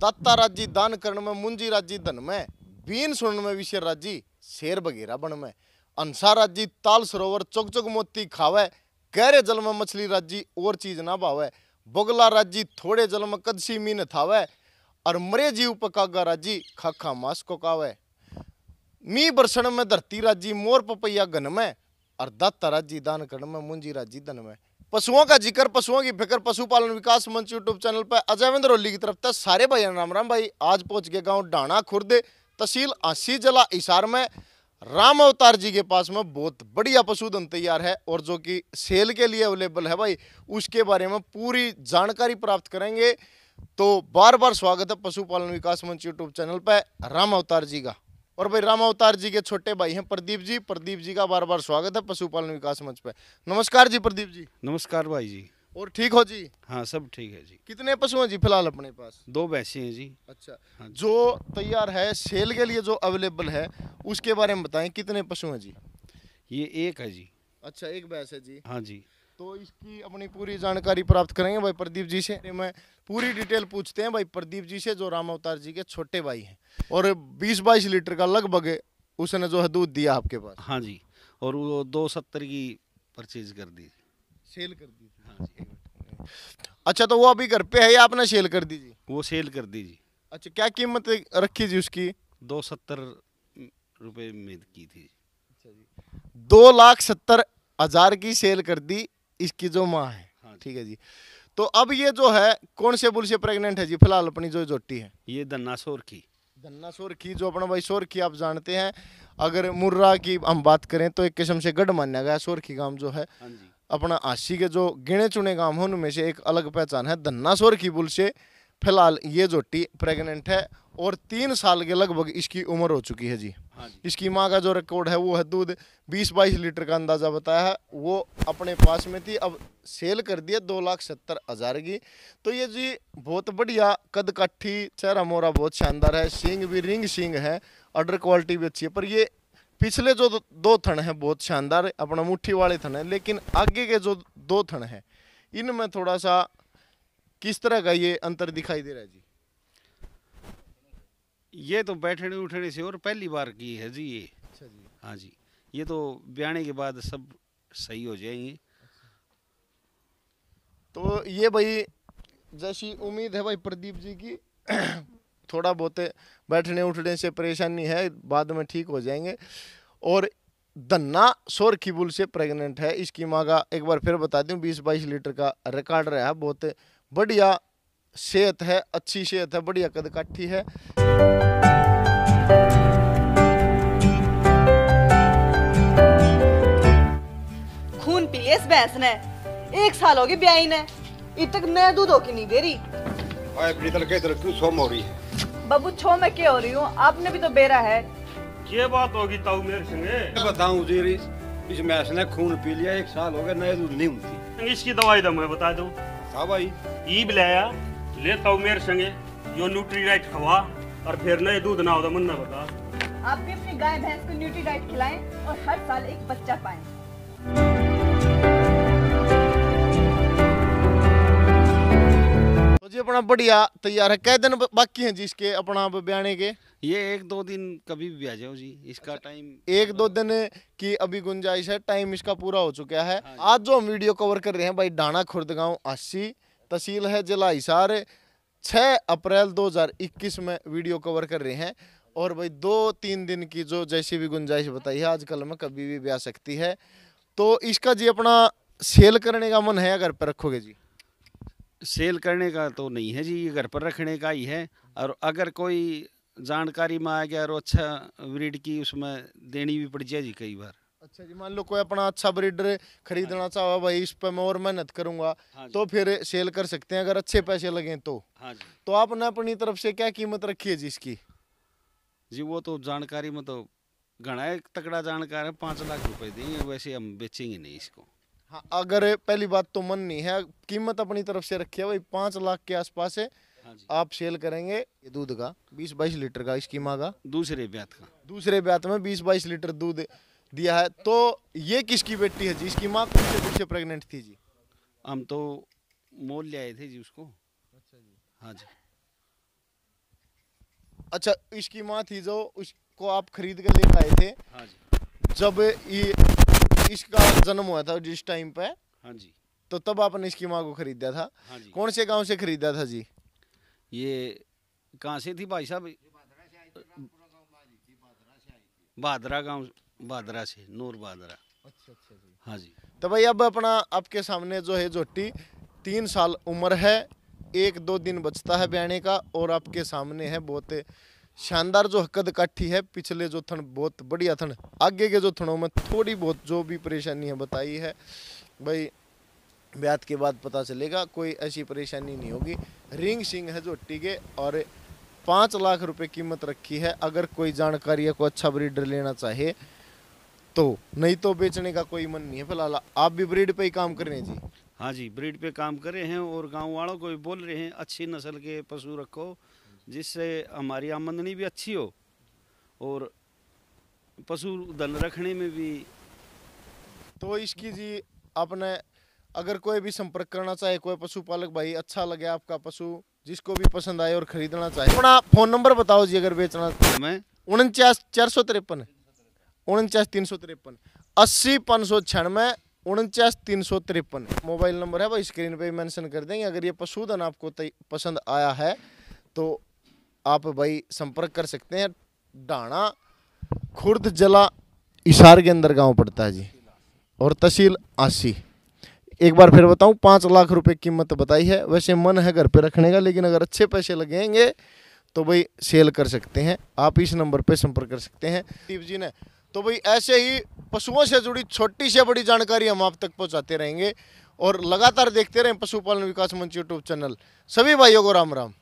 दाता राज़ी, दान करण में मुंजी राज़ी, धन में बीन सुन में विषय राज़ी, शेर बगेरा बन में। अंसा राज़ी, ताल सरोवर, चुग चुग मोती खावे, गहरे जल में मछली राज़ी, और चीज़ ना भावे। बगला राज़ी, थोड़े जल में कदसी मीन थावे, और मरे जीव पकागा राज़ी, खाखा मास को कावे। मी बरसण में धरती राज़ी, मोर पपैया गन में, और दत्त राज़ी, दान करण में मुंजी राज़ी, धन में। पशुओं का ज़िक्र, पशुओं की फ़िक्र, पशुपालन विकास मंच यूट्यूब चैनल पर अजयवेंद्र ओली की तरफ़ तक सारे भाई राम राम भाई। आज पहुँच गए गाँव डाणा खुर्द, तहसील आसी जिला इसार में। राम अवतार जी के पास में बहुत बढ़िया पशुधन तैयार है और जो कि सेल के लिए अवेलेबल है भाई, उसके बारे में पूरी जानकारी प्राप्त करेंगे। तो बार बार स्वागत है पशुपालन विकास मंच यूट्यूब चैनल पर, राम अवतार जी का। और भाई राम अवतार जी के छोटे भाई हैं प्रदीप जी। प्रदीप जी का बार बार स्वागत है पशुपालन विकास मंच पे। नमस्कार जी प्रदीप जी। नमस्कार भाई जी। और ठीक हो जी? हाँ सब ठीक है जी। कितने पशु हैं जी फ़िलहाल अपने पास? दो भैंसे हैं जी। अच्छा हाँ जी। जो तैयार है सेल के लिए जो अवेलेबल है उसके बारे में बताएँ कितने पशु हैं जी? ये एक है जी। अच्छा एक भैंस है जी। हाँ जी। तो इसकी अपनी पूरी जानकारी प्राप्त करेंगे भाई प्रदीप जी से। मैं पूरी डिटेल पूछते हैं भाई प्रदीप जी से जो राम अवतार जी के छोटे भाई हैं। और 20-22 लीटर का लगभग उसने जो है दूध दिया आपके पास। हाँ जी और वो दो सत्तर की परचेज कर दी। सेल कर दी। हाँ जी अच्छा तो वो अभी घर पे है या आपने सेल कर दी जी? वो सेल कर दी जी। अच्छा क्या कीमत रखी जी उसकी? दो सत्तर रुपये में की थी। अच्छा जी। दो लाख सत्तर हज़ार की सेल कर दी। इसकी जो माँ है हाँ ठीक है जी। तो अब ये जो है कौन से बुल से प्रेग्नेंट है जी? फ़िलहाल अपनी जो जोटी है। ये दन्नासोर की। धन्ना सोर की जो अपना भाई सोर की आप जानते हैं अगर मुर्रा की हम बात करें तो एक किस्म से गढ़ माना गया सोर की गाँव जो है। हाँ जी। अपना आशी के जो गिने चुने गाँव हैं उनमें से एक अलग पहचान है धन्ना सोर की बुल से फ़िलहाल ये जोटी प्रेग्नेंट है और तीन साल के लगभग इसकी उम्र हो चुकी हाँ जी। इसकी माँ का जो रिकॉर्ड है, वो है दूध। बीस बाईस लीटर का अंदाज़ा बताया है। वो अपने पास में थी। अब सेल कर दिया दो लाख सत्तर हज़ार की। तो ये जी बहुत बढ़िया कद काठी, चेहरा मोरा बहुत शानदार है। सींग भी रिंग सींग है। ऑर्डर क्वालिटी भी अच्छी है। पर ये पिछले जो दो- थन है, बहुत शानदार। अपना मुट्ठी वाले थन है। लेकिन आगे के जो दो थन है, इनमें थोड़ा सा किस तरह का ये अंतर दिखाई दे रहा है जी? ये तो बैठने उठने से और पहली बार की है जी ये। अच्छा जी। हाँ जी ये तो ब्याने के बाद सब सही हो जाएँगे। तो ये भाई जैसी उम्मीद है भाई प्रदीप जी की थोड़ा बहुत बैठने उठने से परेशानी है बाद में ठीक हो जाएँगे। और धन्ना सोर की बुल से प्रेग्नेंट है इसकी माँ का एक बार फिर बता दूँ बीस बाईस लीटर का रिकॉर्ड रहा बहुत बढ़िया सेहत है अच्छी सेहत है बढ़िया कद काठी है। खून पी इस भैंस ने। एक साल हो गई ब्याई ने। इब तक नया दूध होके नहीं दे रही हो है? बाबू छो में क्या हो रही हूँ? आपने भी तो बेरा है। ये बात होगी ताऊ मेरे संगे। मैं बताऊँ जी इस मैस ने खून पी लिया एक साल हो गया नया दूध नहीं होती। इसकी दवाई दो मैं बता दूँ। हाँ भाई। ई बिलाया ले ताऊ मेरे संगे यो न्यूट्री राइट खवा और फिर नए दूध ना हो तो मन ना बता। आप भी अपनी गाय भैंस को न्यूट्री डाइट खिलाएँ और हर साल एक बच्चा पाएँ। तो जी अपना बढ़िया तैयार है। कै दिन बाकी हैं जी इसके अपना ब्याने के? ये एक दो दिन कभी भी आ जाओ जी इसका टाइम एक दो दिन की अभी गुंजाइश है टाइम इसका पूरा हो चुका है। हाँ आज जो हम वीडियो कवर कर रहे हैं भाई डाना खुर्द गाँव अस्सी तहसील है जिला हिसार 6 अप्रैल 2021 में वीडियो कवर कर रहे हैं। और भाई दो तीन दिन की जो जैसी भी गुंजाइश बताई है, आजकल में कभी भी ब्याह सकती है। तो इसका जी अपना सेल करने का मन है घर पर रखोगे जी? सेल करने का तो नहीं है जी, ये घर पर रखने का ही है। और अगर कोई जानकारी में आ गया और अच्छा ब्रीड की उसमें देनी भी पड़ जाए जी कई बार। अच्छा जी मान लो कोई अपना अच्छा ब्रीडर खरीदना चाहो भाई इस पर मैं और मेहनत करूँगा हाँ तो फिर सेल कर सकते हैं अगर अच्छे पैसे लगे तो। हाँ जी। तो आपने अपनी तरफ़ से क्या कीमत रखी है जी इसकी? जी वो तो जानकारी में तो घना एक तगड़ा जानकार है पाँच लाख रुपए देंगे वैसे हम बेचेंगे नहीं इसको। हाँ अगर पहली बात तो मन नहीं है कीमत अपनी तरफ़ से रखी है भाई पाँच लाख के आसपास है। हाँ आप सेल करेंगे ये दूध का बीस बाईस लीटर का इसकी माँ का। दूसरे ब्यात का। दूसरे ब्यात में बीस बाईस लीटर दूध दिया है। तो ये किसकी बेटी है जी? इसकी माँ कौन से दूध से प्रेग्नेंट थी जी? हम तो मोल ले आए थे जी उसको। अच्छा जी। हाँ जी। अच्छा इसकी माँ थी जो उसको आप खरीद कर लेकर आए थे। हाँ जी। जब ये इसका जन्म हुआ था जिस टाइम पे हाँ जी। तो तब आपने इसकी माँ को खरीदा था। हाँ जी। कौन से गाँव से खरीदा था जी? ये कहाँ से थी भाई साहब? बादरा गाँव। बादरा से नूर बादरा। अच्छा अच्छा जी। हाँ जी। तो भाई अब अपना आपके सामने जो है जोटी तीन साल उम्र है एक दो दिन बचता है ब्याने का और आपके सामने है बहुत शानदार जो कद काठी है पिछले जो थन बहुत बढ़िया थन आगे के जो थनों में थोड़ी बहुत जो भी परेशानी है बताई है भाई ब्यात के बाद पता चलेगा कोई ऐसी परेशानी नहीं होगी। रिंग सिंह है जोटी के और पाँच लाख रुपए कीमत रखी है अगर कोई जानकारी या कोई अच्छा ब्रीडर लेना चाहे तो नहीं तो बेचने का कोई मन नहीं है फ़िलहाल। आप भी ब्रीड पे ही काम कर रहे हैं जी? हाँ जी ब्रीड पे काम कर रहे हैं और गाँव वालों को भी बोल रहे हैं अच्छी नस्ल के पशु रखो जिससे हमारी आमदनी भी अच्छी हो और पशु धन रखने में भी। तो इसकी जी आपने अगर कोई भी संपर्क करना चाहे कोई पशुपालक भाई अच्छा लगे आपका पशु जिसको भी पसंद आए और खरीदना चाहे अपना फ़ोन नंबर बताओ जी अगर बेचना। मैं? उनचास चार सौ तिरपन। उनचास तीन सौ तिरपन। अस्सी पाँच सौ छियानवे, उनचास तीन सौ तिरपन। मोबाइल नंबर है भाई, स्क्रीन पे मेंशन कर देंगे। अगर ये पशुधन आपको पसंद आया है तो आप भाई संपर्क कर सकते हैं। डाणा, खुर्द जला इशार के अंदर गाँव पड़ता है जी। और तहसील आसी। एक बार फिर बताऊँ, पाँच लाख रुपए कीमत बताई है। वैसे मन है घर पे रखने का, लेकिन अगर अच्छे पैसे लगेंगे तो भाई सेल कर सकते हैं। आप इस नंबर पे संपर्क कर सकते हैं। दीप जी ने तो भाई ऐसे ही पशुओं से जुड़ी छोटी से बड़ी जानकारी हम आप तक पहुंचाते रहेंगे और लगातार देखते रहें पशुपालन विकास मंच यूट्यूब चैनल। सभी भाइयों को राम राम